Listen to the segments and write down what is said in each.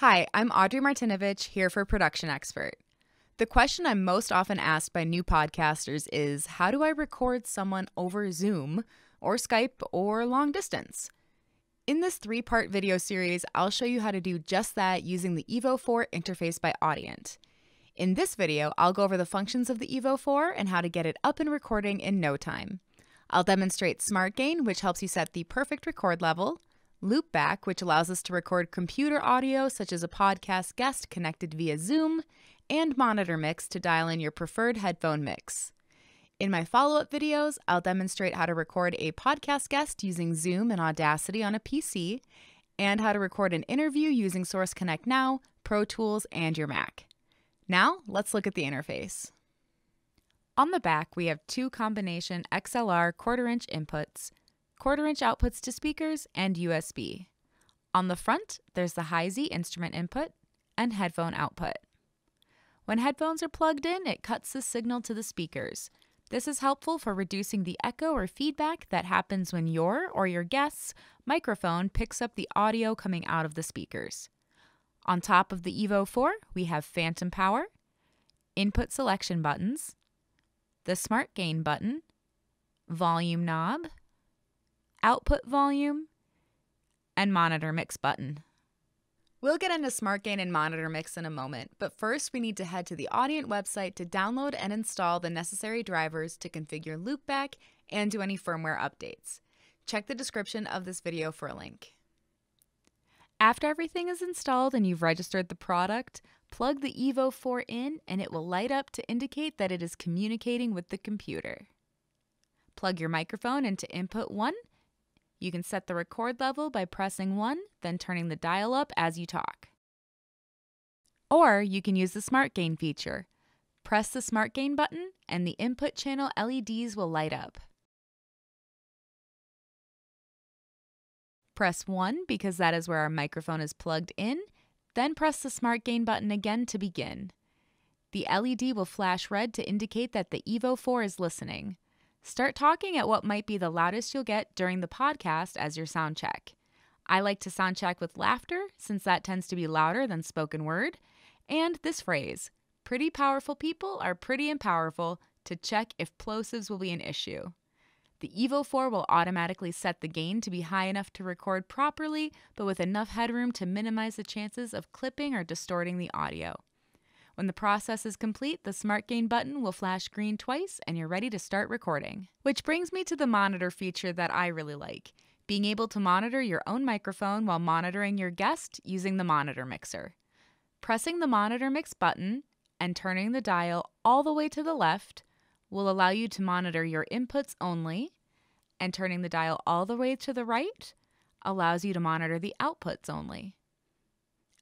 Hi, I'm Audrey Martinovich here for Production Expert. The question I'm most often asked by new podcasters is How do I record someone over Zoom or Skype or long distance? In this three part video series, I'll show you how to do just that using the Evo 4 interface by Audient. In this video, I'll go over the functions of the Evo 4 and how to get it up and recording in no time. I'll demonstrate Smart Gain, which helps you set the perfect record level, Loopback, which allows us to record computer audio such as a podcast guest connected via Zoom, and Monitor Mix to dial in your preferred headphone mix. In my follow up videos, I'll demonstrate how to record a podcast guest using Zoom and Audacity on a PC, and how to record an interview using Source Connect Now, Pro Tools, and your Mac. Now, let's look at the interface. On the back, we have two combination XLR quarter inch inputs, quarter inch outputs to speakers, and USB. On the front, there's the Hi-Z instrument input and headphone output. When headphones are plugged in, it cuts the signal to the speakers. This is helpful for reducing the echo or feedback that happens when your or your guest's microphone picks up the audio coming out of the speakers. On top of the Evo 4, we have phantom power, input selection buttons, the smart gain button, volume knob, output volume, and monitor mix button. We'll get into Smart Gain and Monitor Mix in a moment, but first we need to head to the Audient website to download and install the necessary drivers to configure Loopback and do any firmware updates. Check the description of this video for a link. After everything is installed and you've registered the product, plug the Evo 4 in and it will light up to indicate that it is communicating with the computer. Plug your microphone into input 1. You can set the record level by pressing 1, then turning the dial up as you talk. Or you can use the Smart Gain feature. Press the Smart Gain button and the input channel LEDs will light up. Press 1 because that is where our microphone is plugged in, then press the Smart Gain button again to begin. The LED will flash red to indicate that the Evo 4 is listening. Start talking at what might be the loudest you'll get during the podcast as your sound check. I like to sound check with laughter since that tends to be louder than spoken word, and this phrase, pretty powerful people are pretty and powerful to check if plosives will be an issue. The Evo 4 will automatically set the gain to be high enough to record properly, but with enough headroom to minimize the chances of clipping or distorting the audio. When the process is complete, the Smart Gain button will flash green twice and you're ready to start recording. Which brings me to the monitor feature that I really like being able to monitor your own microphone while monitoring your guest using the monitor mixer. Pressing the monitor mix button and turning the dial all the way to the left will allow you to monitor your inputs only, and turning the dial all the way to the right allows you to monitor the outputs only.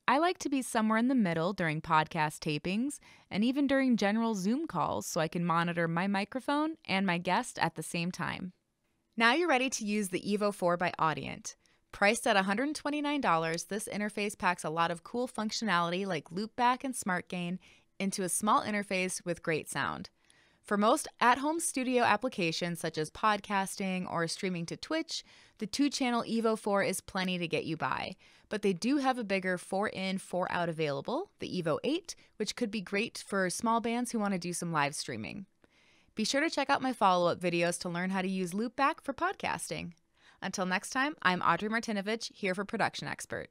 I like to be somewhere in the middle during podcast tapings and even during general Zoom calls so I can monitor my microphone and my guest at the same time. Now you're ready to use the Evo 4 by Audient. Priced at $129, this interface packs a lot of cool functionality like loopback and smart gain into a small interface with great sound. For most at home studio applications such as podcasting or streaming to Twitch, the two channel Evo 4 is plenty to get you by. But they do have a bigger 4 in, 4 out available, the Evo 8, which could be great for small bands who want to do some live streaming. Be sure to check out my follow up videos to learn how to use Loopback for podcasting. Until next time, I'm Audrey Martinovich here for Production Expert.